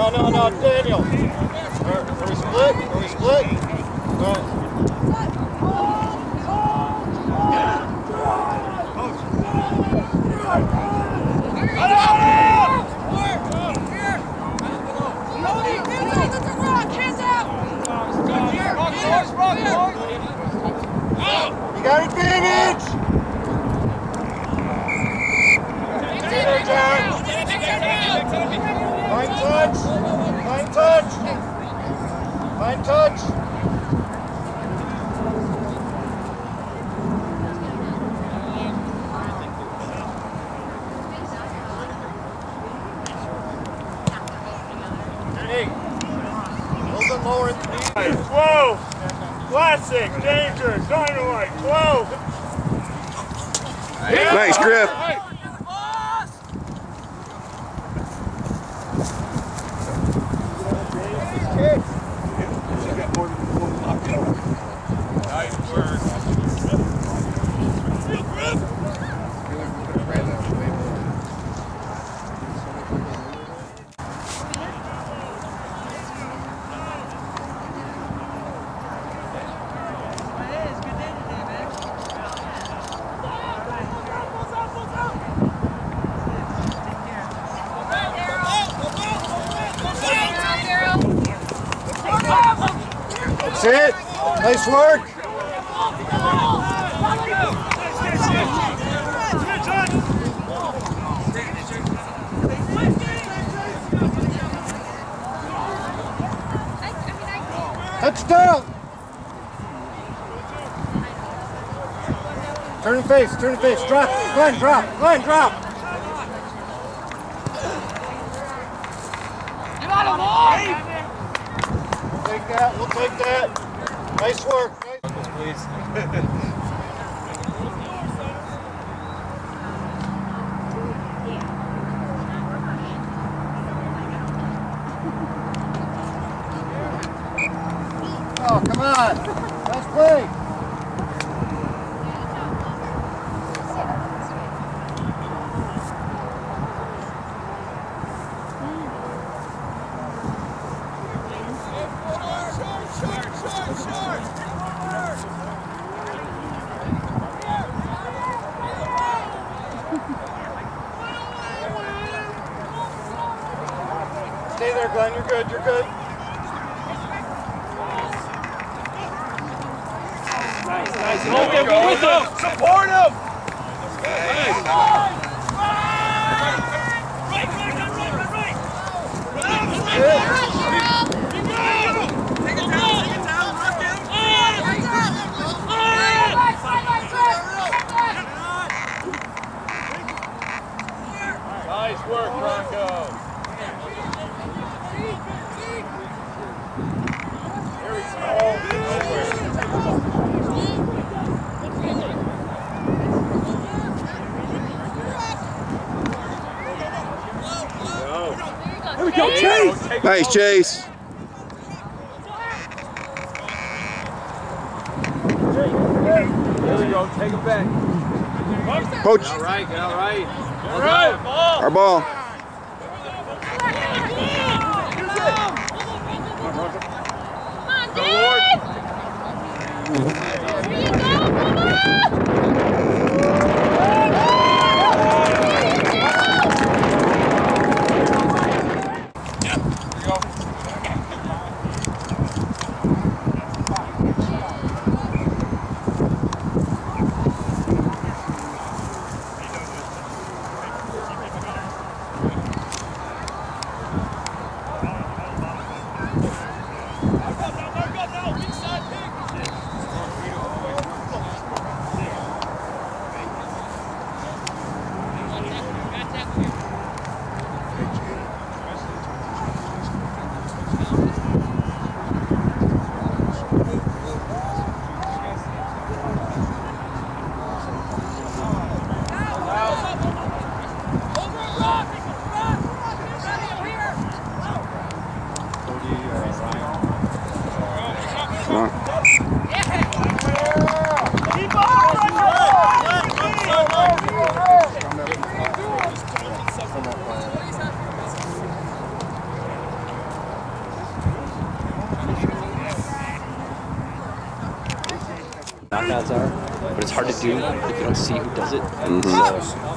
No, no, no, Daniel. Are, we split? Are we split? Right. You got advantage! Fine touch. Fine touch. Fine touch. Hey, a little bit lower at the knee. 12. Classic. Danger. Dynamite. 12. Nice, Griff. That's it. Nice work. Touchdown. Turn and face, turn and face. Drop. Glenn, drop. Glenn, drop. We'll take that. We'll take that. Nice work. Nice. Oh, come on. Nice play. Stay there, Glenn. You're good. You're good. Support him. Nice work, Bronco. Here we go, Chase. Nice, Chase. Here we go. Take it back. Coach, All right, all right. All right, ball. our ball. If you see who does it. And so,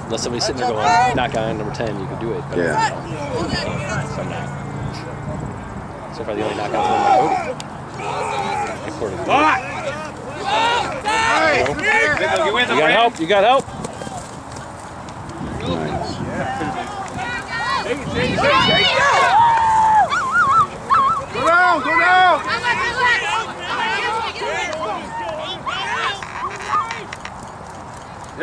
unless somebody's sitting there going, knock on number 10, you can do it. But, Yeah. So I'm not. So far, the only knockouts are my Cody. According to You got help. You got help. Go down, go down. There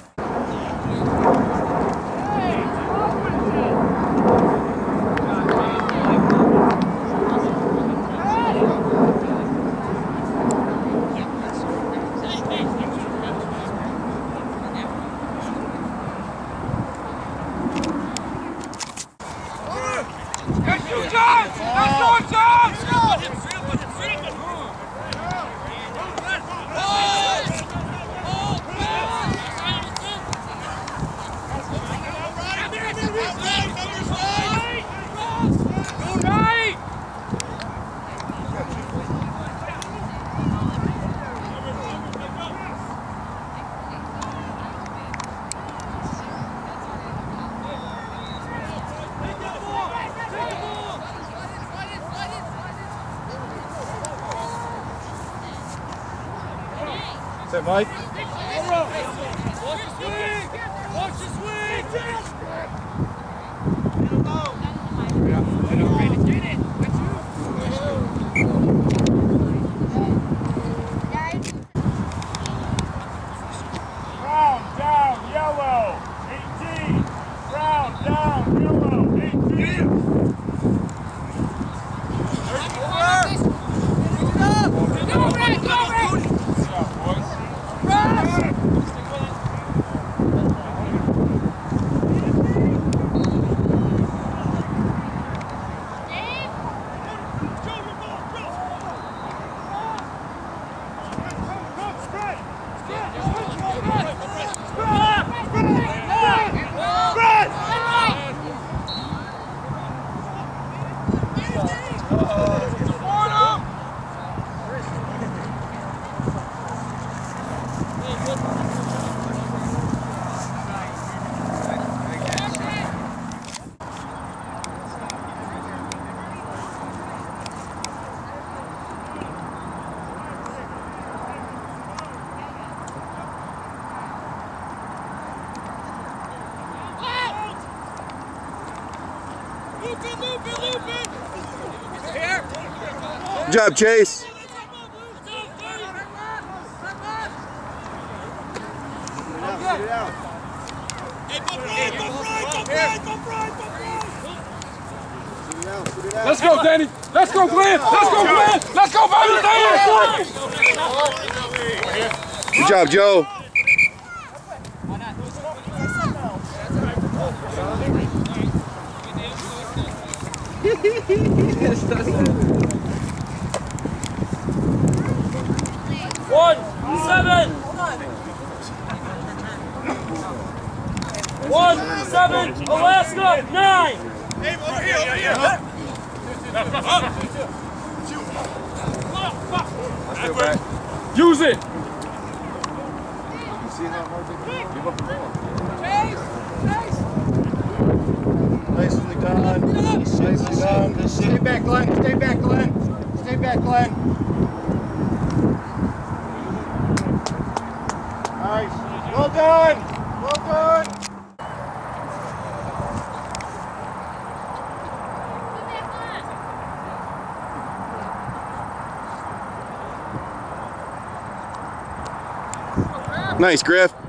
Good job, Chase. Let's go, Danny. Let's go, Glenn. Let's go, Glenn. Let's go, baby. Danny. Good job, Joe. One, seven. One, seven, Alaska, nine. Use it. Nicely done. Nicely done. Stay back, Glenn. Stay back, Glenn. Stay back, Glenn. Nice. Well done. Well done. Nice, Griff.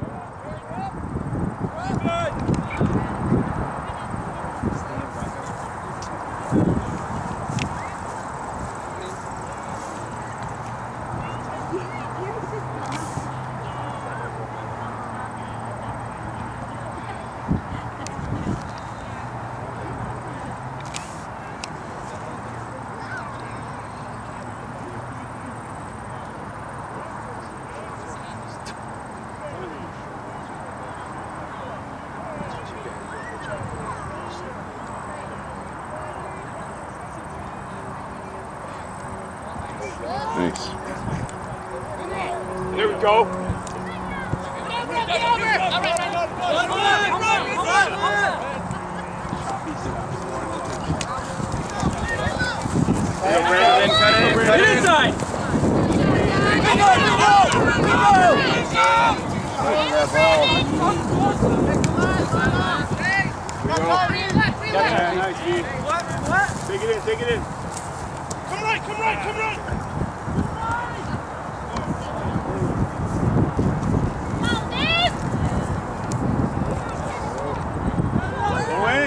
There we go. Get inside. Nice, Steve. Take it in, take it in. Come right, come right, come right. Go in, go in. Come left. Nice, Steve. I don't even think I'm Come on. Come on, six. Good. Hey,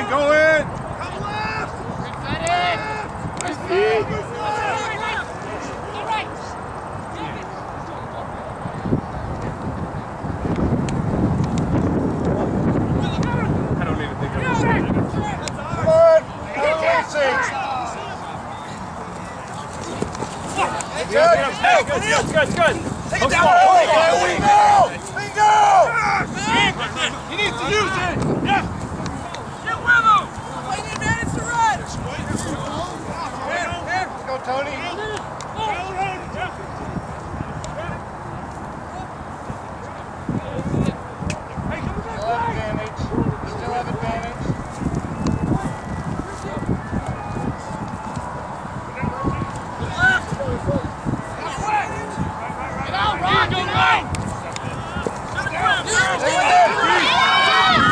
good, good, good, good. Take it down. Bingo. Bingo. He needs to use it. Yeah. Get with him. Let's go, Tony. Still have advantage. Still have advantage.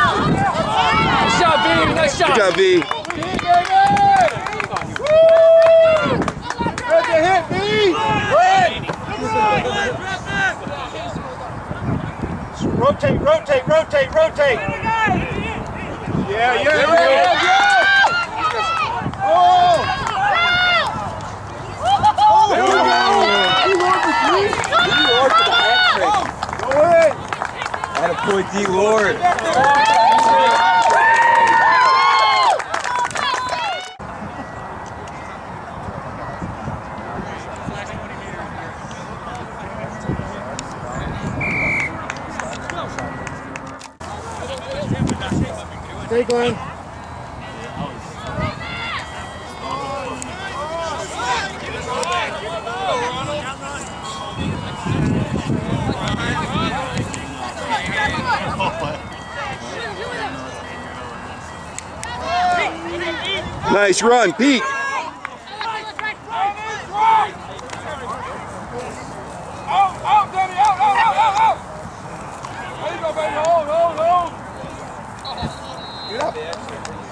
Nice shot, B. Nice Good shot. job, V. Good to hit, B. Rotate, rotate, rotate, rotate. Yeah, yeah, yeah. Oh! There we go. Go in. Attaboy, D. Lord. Stay, Glenn. Nice run, Pete. Vira.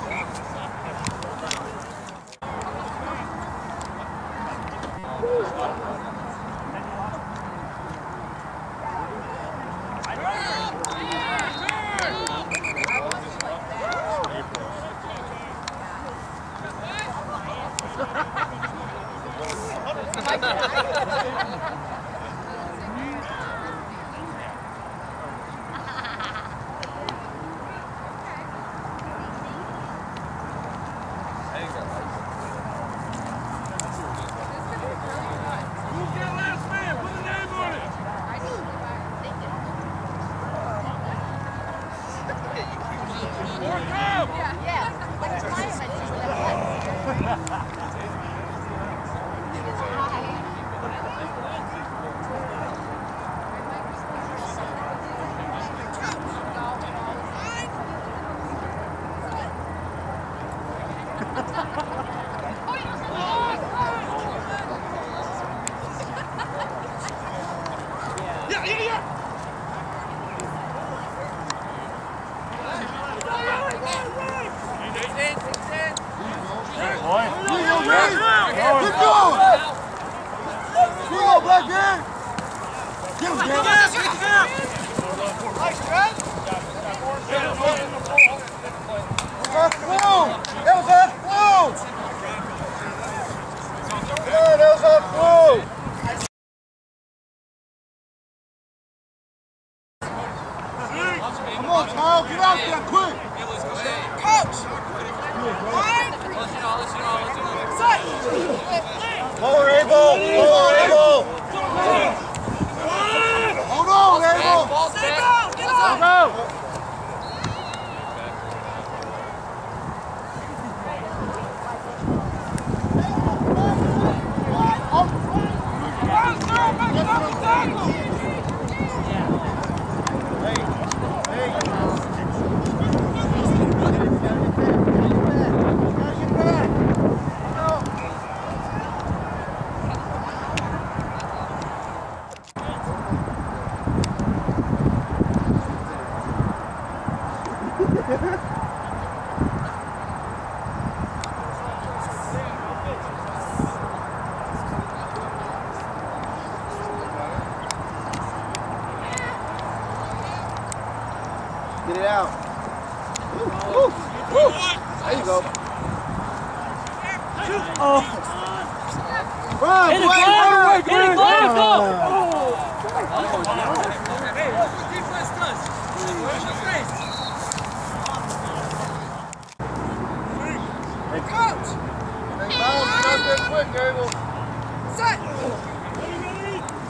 Set.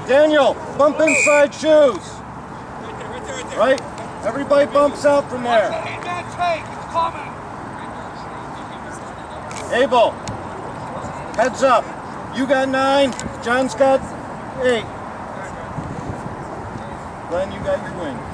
Daniel, bump inside shoes. Right there, right there, right there. Right? Everybody bumps out from there. Abel, heads up. You got nine, John's got eight. Glenn, you got your win.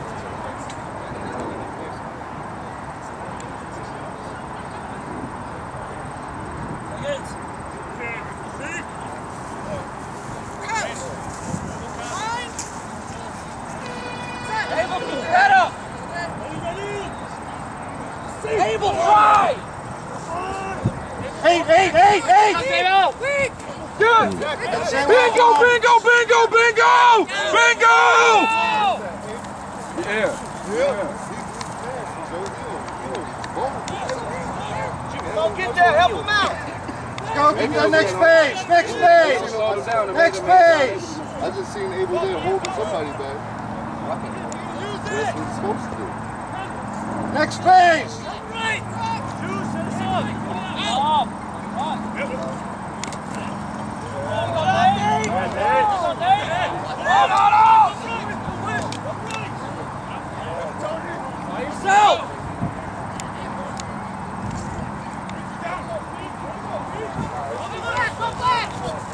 yourself!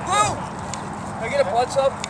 Go! Can I get a blood sub?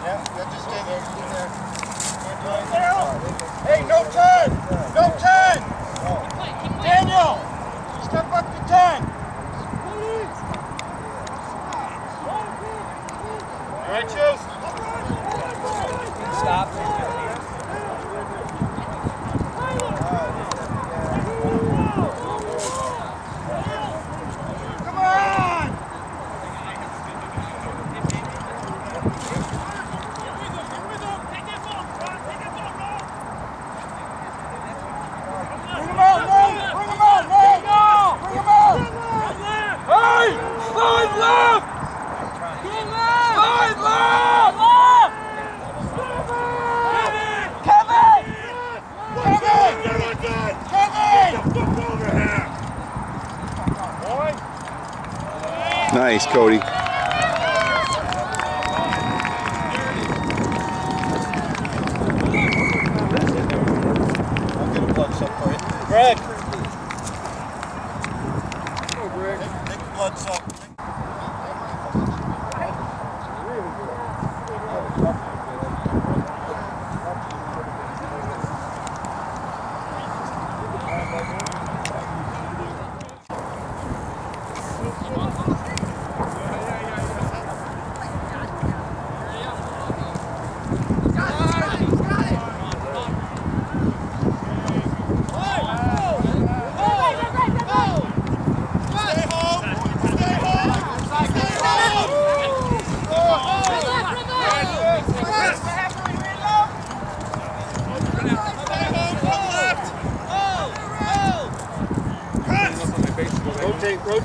Cody.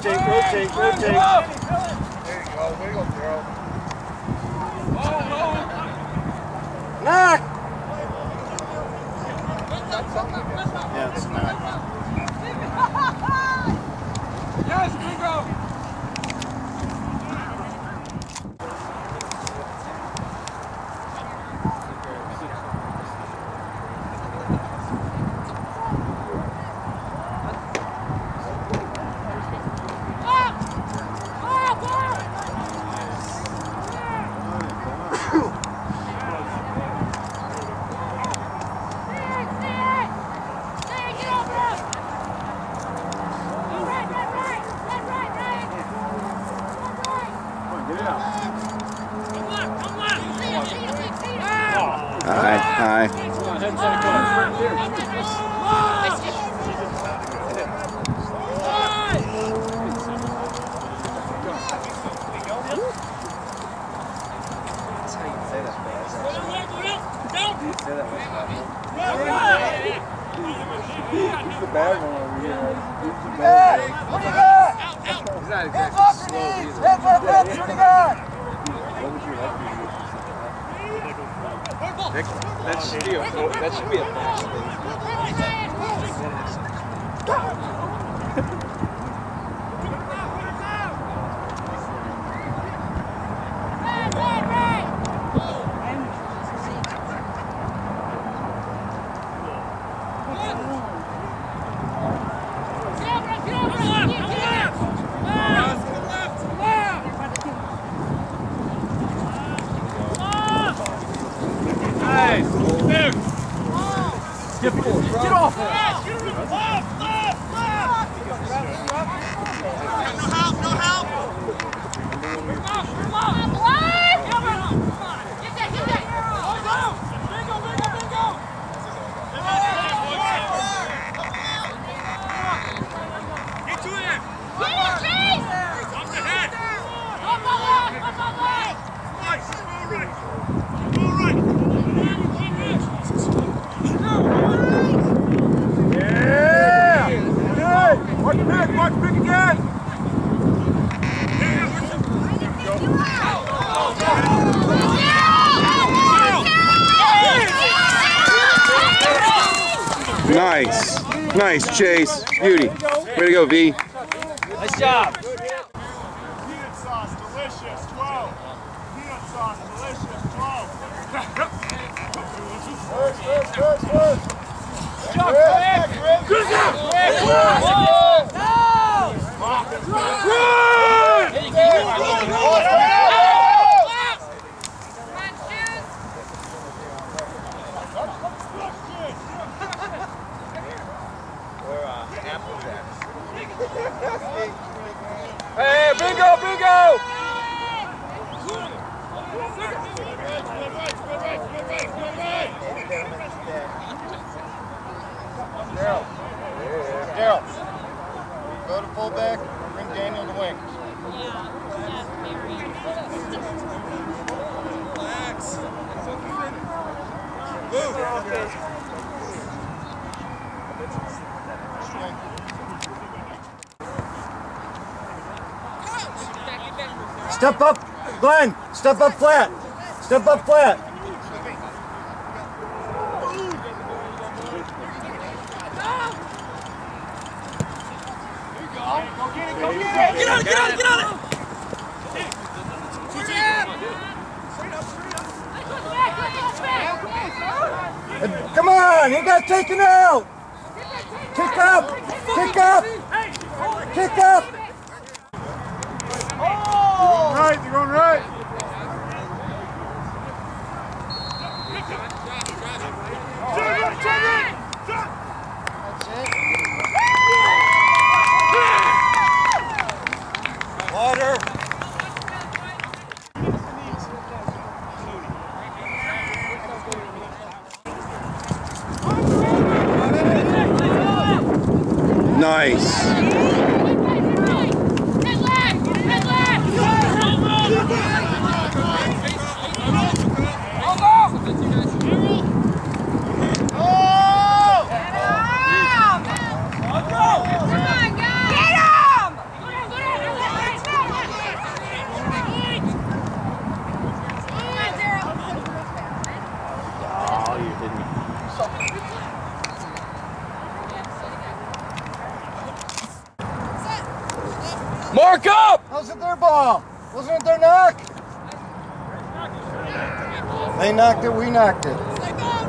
rotate, rotate, rotate. Hi. He's the one over here. He's the bad what do you got? He's not your knees. Hands up. What do you got? What would you like to do? That, that should be a that should be a fast Nice. Chase. Beauty. Way to go, V. Nice job. Peanut sauce, delicious. 12. Peanut sauce, delicious. 12. Hey, bingo, bingo! Daryl, go to fullback, bring Daniel to wing. Step up, Glenn. Step up flat. Step up flat. Get on it, get on it, get on it. Come on, he got taken out. Kick up. Kick up. Kick up. Right, you're going right. Nice. They knocked it, we knocked it. Say, go on,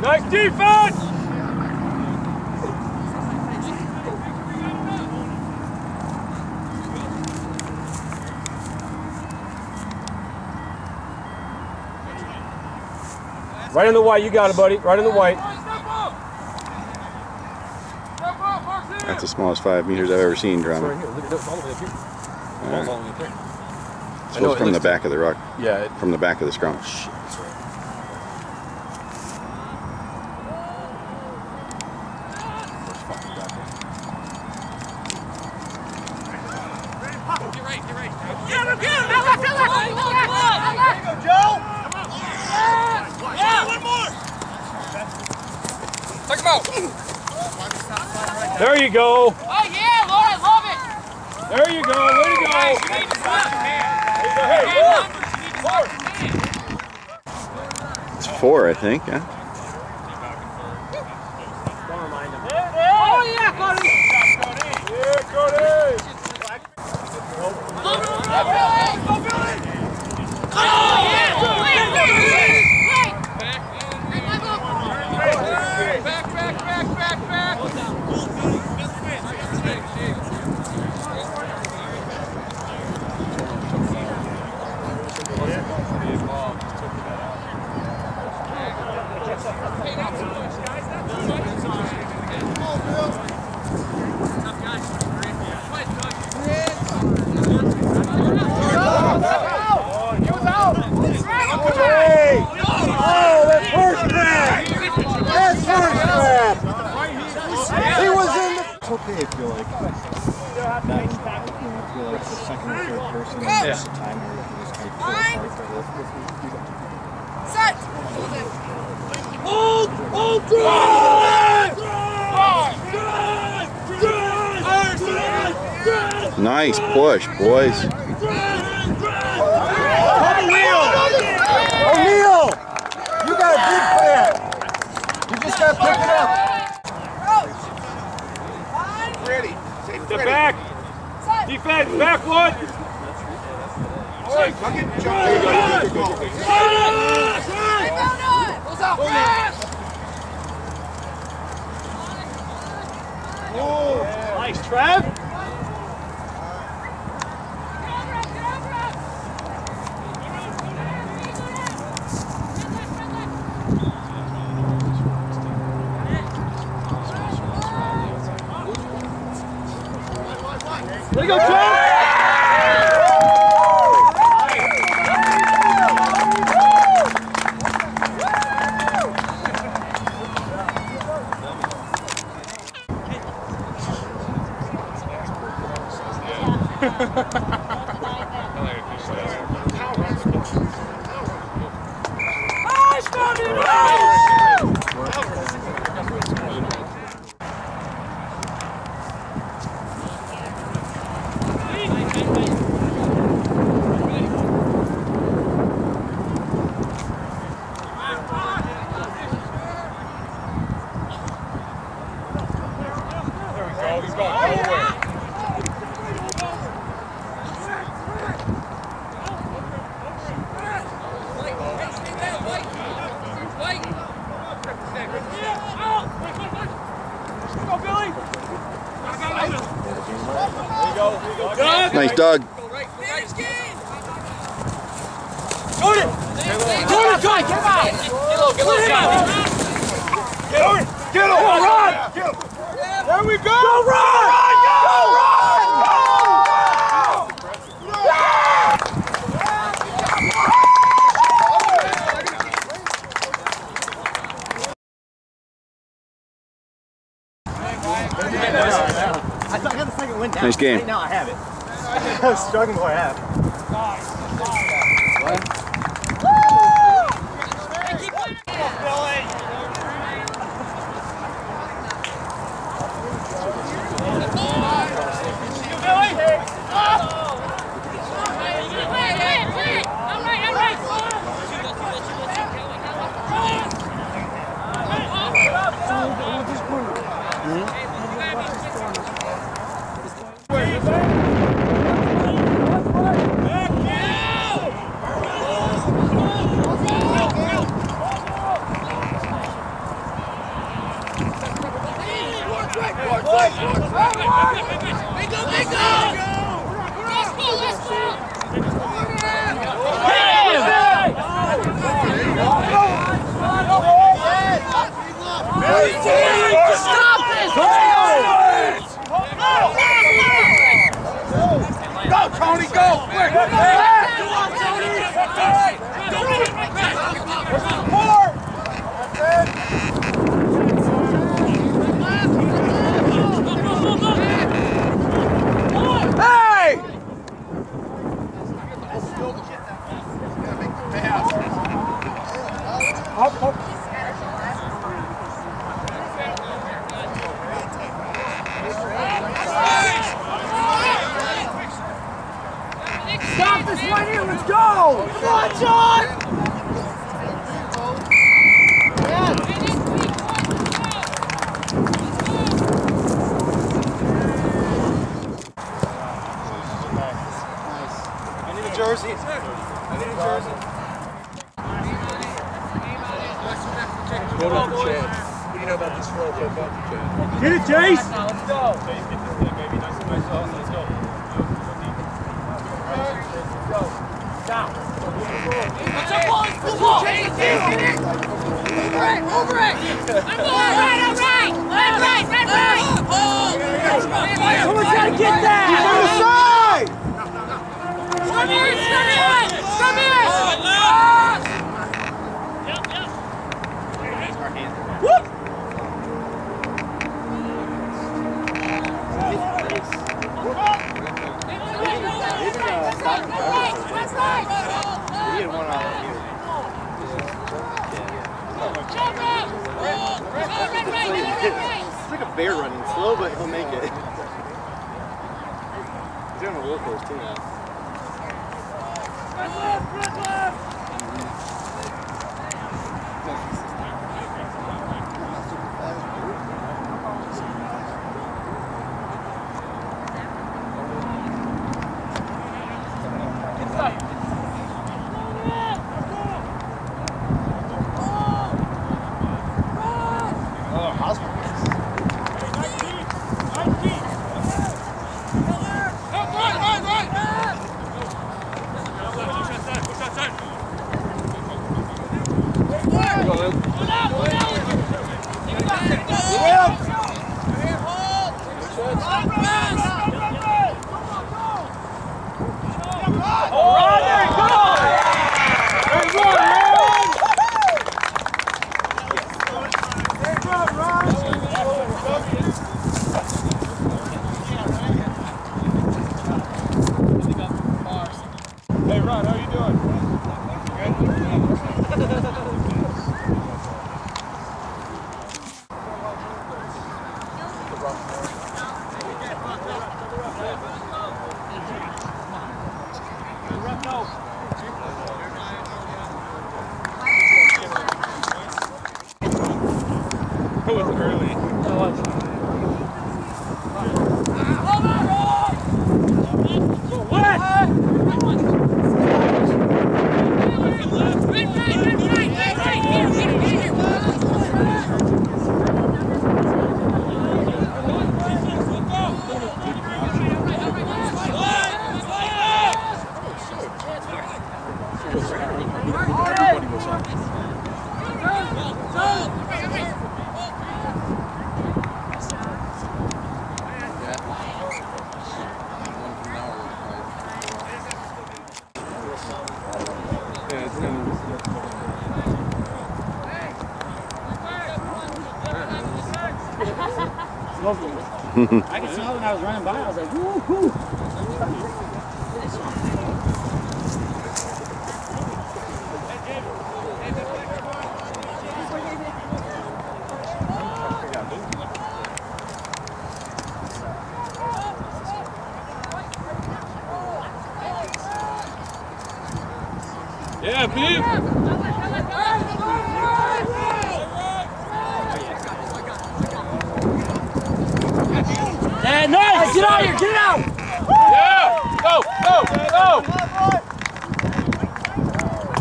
Nice defense! Right in the white, you got it, buddy. Right in the white. That's the smallest five meters I've ever seen, Right drama. here. Look at this all the way up here. Ball's all the way up there. So I know it's it from the back of the rock, Yeah, it, from the back of the scrum. shit, that's right. First fucking back there. Take him out. There you go. Oh yeah, Lord, I love it. There you go. Way to go. You need to stop. Hey, forward. Forward. It's four, I think, yeah. Don't remind him. Oh yeah, Cody. Yeah, Cody yeah. Wait, wait, wait. Hey, my ball. Back, back, back, back, back. Hey! Oh, that first grab! That first grab! He was in the... It's okay if you're like, not, you know, if you're like the second or third person, and just the time where you just kind of pull apart the you don't- Set. Nice push, boys. O'Neal! You got a big fan! You just got to pick it up! Ready. Step back. Defense, back one. Nice, Trev. Way to go, Trev! Go, he's going nowhere. Nice, Doug. There we go! Go run! Go run! I thought I got the second win down. Nice game. Right now I have it. I was struggling for half. Let's go, Tony, go! Quick! Go on, Tony! Hey! Stop this right here. Let's go. Come on, John. I need a jersey. I need a jersey. Go up for Chad. What do you know about this flow? Go up for Chad. Get it, Jace. Someone's got to get that. Come here, come here! Come here! It's like a bear running slow, but he'll make it. He's on a roller coaster too now. It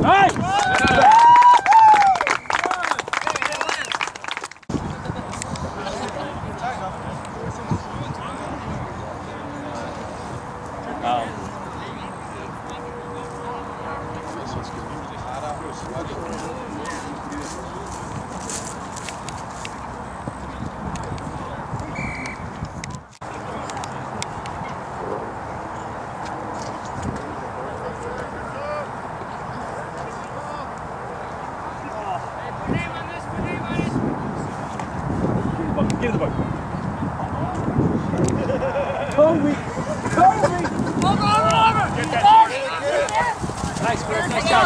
Nice! Give the bug. Kobe! Kobe! Nice, Chris. Nice job.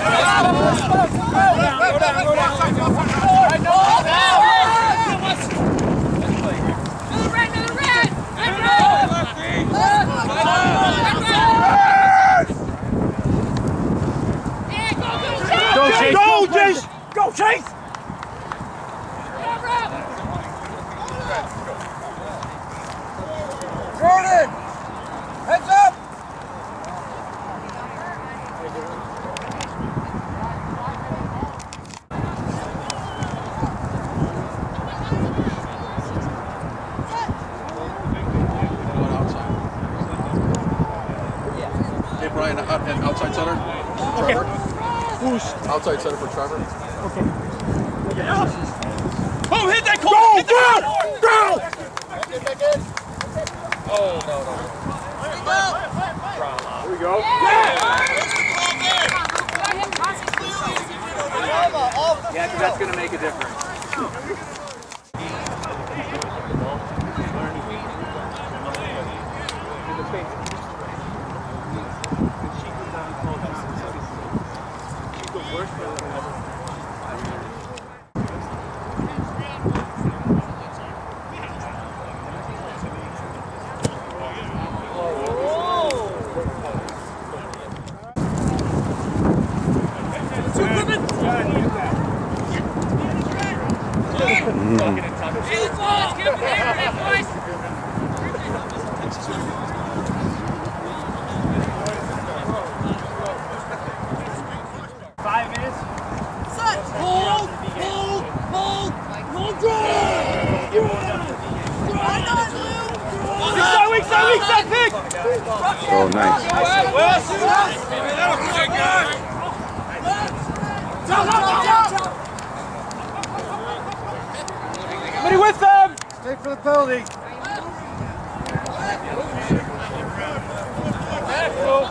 Go down, go down, go down. Go, Chase! Go, Chase! Go, Chase! Jordan! Heads up! One outside. Hey, Brian, out, uh, and outside center. Trevor. Outside center for Trevor. Okay. Yeah. Oh, hit that corner! hit that corner! Here we go. Yeah, 'cause that's gonna make a difference. Five minutes. Hold! Hold! Hold! Hold Weak side, weak side, weak side, pick! Oh, nice. Somebody with them! Stay for the penalty.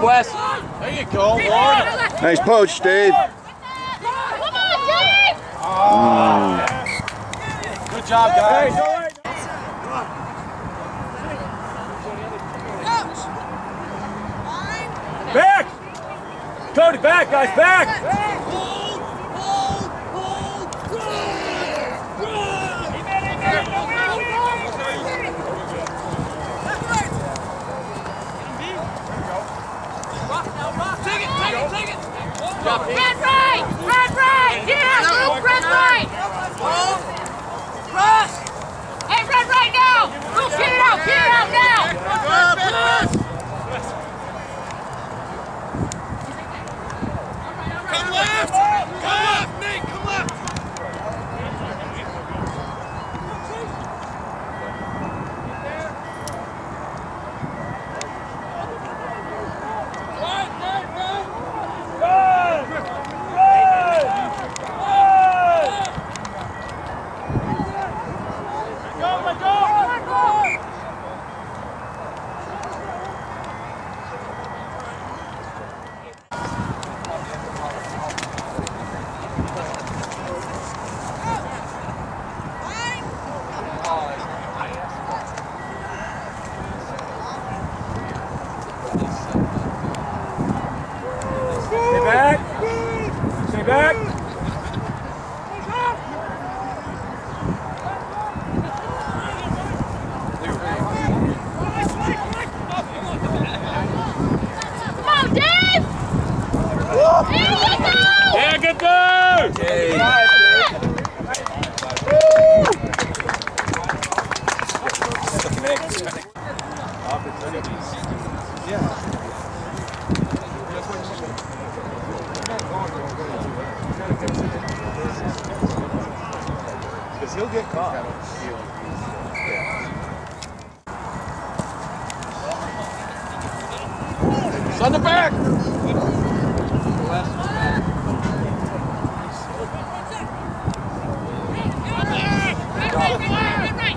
job, Wes. There you go, Lord. Nice poach, Dave. Come on, Dave! Ah, mm. Good job, guys. Because he'll get caught. Send it back. Red right, red right, red right!